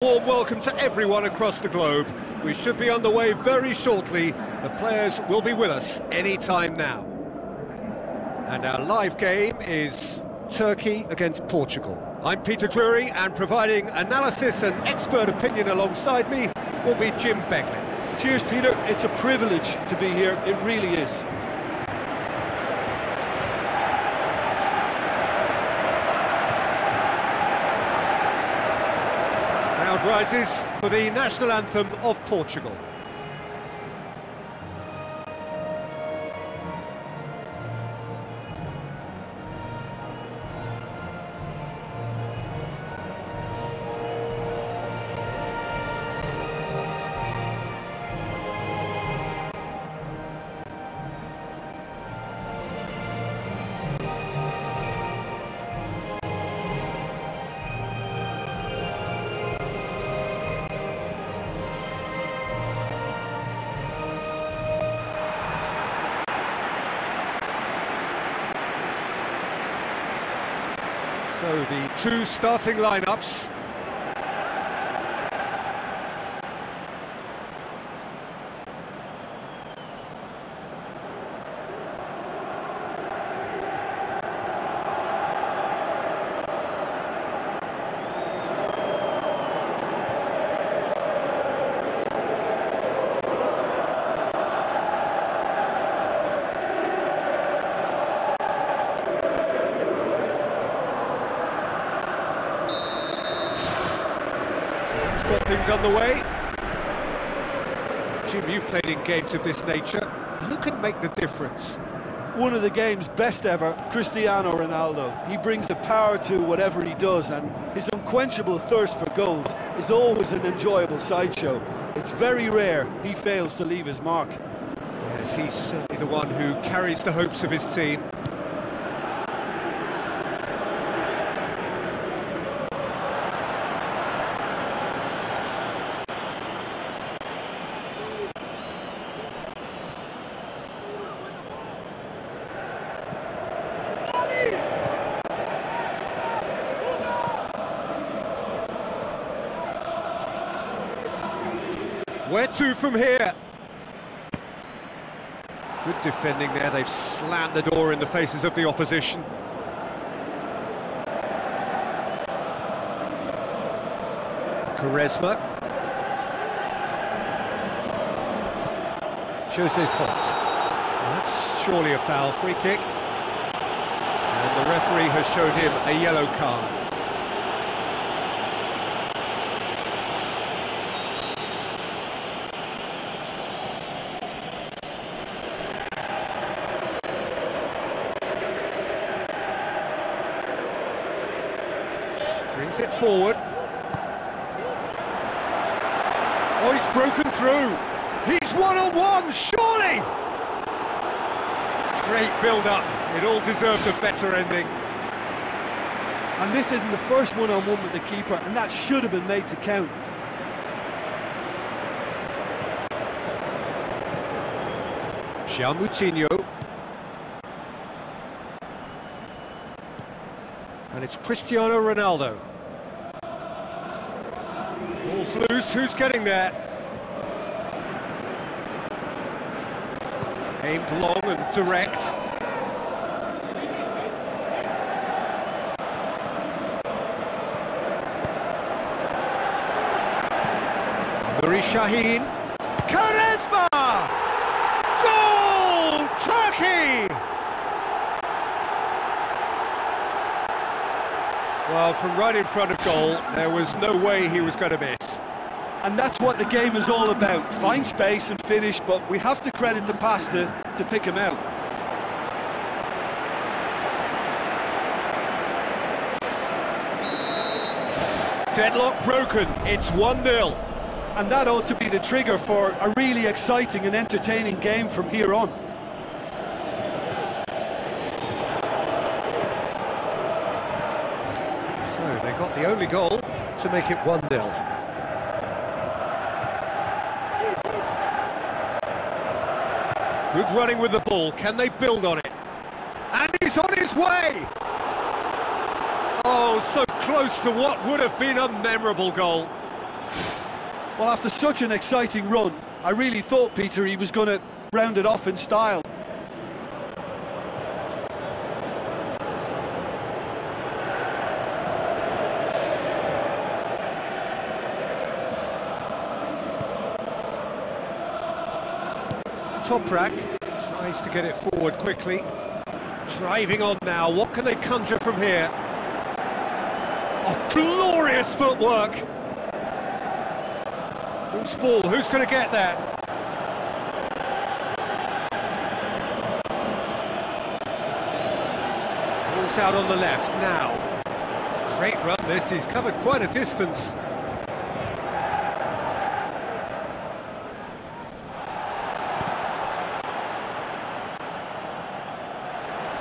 Warm welcome to everyone across the globe. We should be on the way very shortly. The players will be with us any time now. And our live game is Turkey against Portugal. I'm Peter Drury, and providing analysis and expert opinion alongside me will be Jim Beglin. Cheers, Peter. It's a privilege to be here. It really is. Rises for the national anthem of Portugal. So the two starting lineups. Let's the way. Jim, you've played in games of this nature. Who can make the difference? One of the game's best ever, Cristiano Ronaldo. He brings the power to whatever he does, and his unquenchable thirst for goals is always an enjoyable sideshow. It's very rare he fails to leave his mark. Yes, he's certainly the one who carries the hopes of his team. To from here? Good defending there, they've slammed the door in the faces of the opposition. Quaresma. Jose Fonte. That's surely a foul free kick. And the referee has shown him a yellow card. It forward. Oh, he's broken through. He's one-on-one, surely! Great build-up. It all deserved a better ending. And this isn't the first one-on-one with the keeper, and that should have been made to count. João Moutinho. And it's Cristiano Ronaldo. Ball's loose, who's getting there? Aimed long and direct. Nuri Sahin. Quaresma! Goal! Turkey! Well, from right in front of goal, there was no way he was going to miss. And that's what the game is all about. Find space and finish, but we have to credit the pasta to pick him out. Deadlock broken, it's 1-0. And that ought to be the trigger for a really exciting and entertaining game from here on. So they got the only goal to make it 1-0. Good running with the ball, can they build on it? And he's on his way! Oh, so close to what would have been a memorable goal. Well, after such an exciting run, I really thought, Peter, he was going to round it off in style. Toprak tries to get it forward quickly. Driving on now, what can they conjure from here? Oh, glorious footwork! Loose ball, who's going to get there? Ball's out on the left now. Great run this, he's covered quite a distance.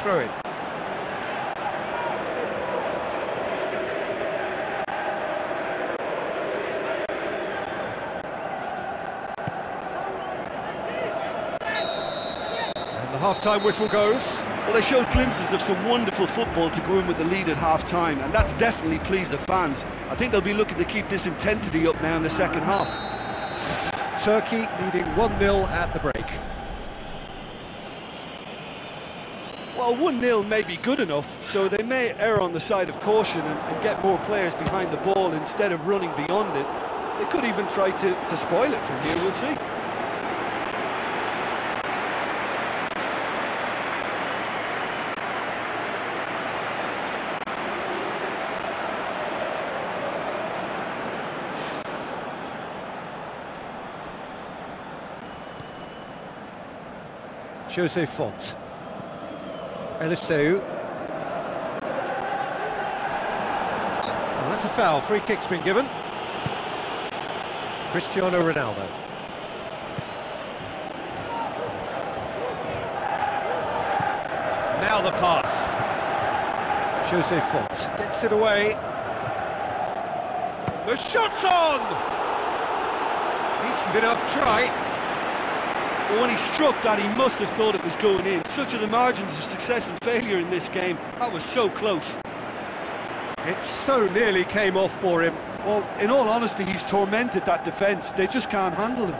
Throw it. And the half-time whistle goes. Well, they showed glimpses of some wonderful football to go in with the lead at half-time, and that's definitely pleased the fans. I think they'll be looking to keep this intensity up now in the second half. Turkey leading 1-0 at the break. Well, 1-0 may be good enough, so they may err on the side of caution and, and, get more players behind the ball instead of running beyond it. They could even try to, to spoil it from here, we'll see. Jose Fonte. Eliseu. Well, that's a foul. Free kick's been given. Cristiano Ronaldo. Now the pass. Jose Fonte gets it away. The shot's on! Decent enough try. But when he struck that, he must have thought it was going in. Such are the margins of success and failure in this game. That was so close. It so nearly came off for him. Well, in all honesty, he's tormented that defence. They just can't handle him.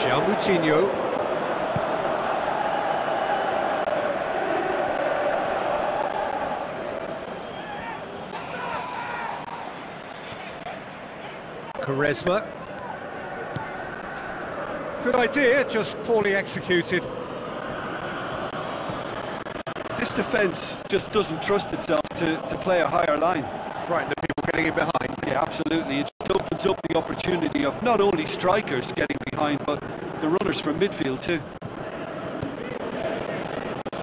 João Moutinho. Quaresma. Good idea, just poorly executed. This defence just doesn't trust itself to, to play a higher line. Frighten the people getting in behind. Yeah, absolutely. It just opens up the opportunity of not only strikers getting behind, but the runners from midfield too.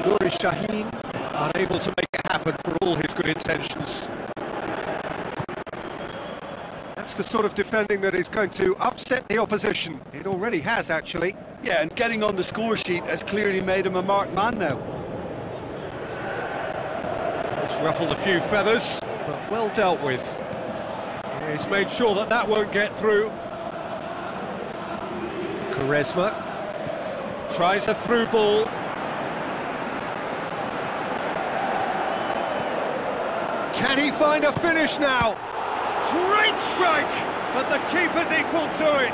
Nuri Sahin unable to make it happen for all his good intentions. The sort of defending that is going to upset the opposition. It already has, actually. Yeah, and getting on the score sheet has clearly made him a marked man now. It's ruffled a few feathers, but well dealt with. He's made sure that that won't get through. Quaresma tries a through ball. Can he find a finish now? Great strike, but the keeper's equal to it.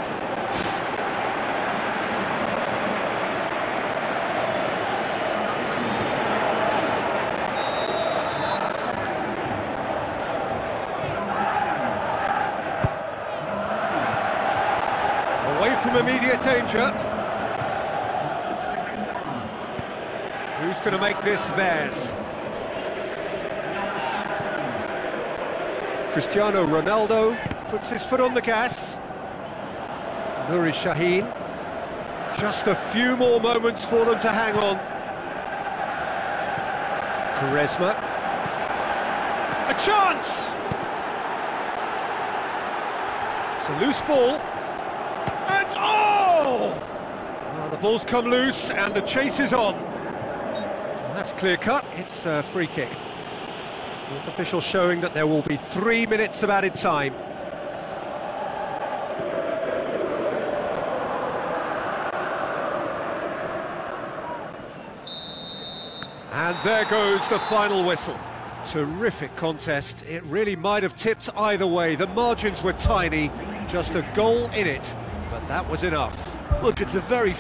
Away from immediate danger. Who's going to make this theirs? Cristiano Ronaldo puts his foot on the gas. Nuri Sahin. Just a few more moments for them to hang on. Quaresma. A chance! It's a loose ball. And oh! Well, the ball's come loose and the chase is on. Well, that's clear cut. It's a free kick. There's official showing that there will be three minutes of added time. And there goes the final whistle. Terrific contest. It really might have tipped either way. The margins were tiny, just a goal in it, but that was enough. Look, it's a very...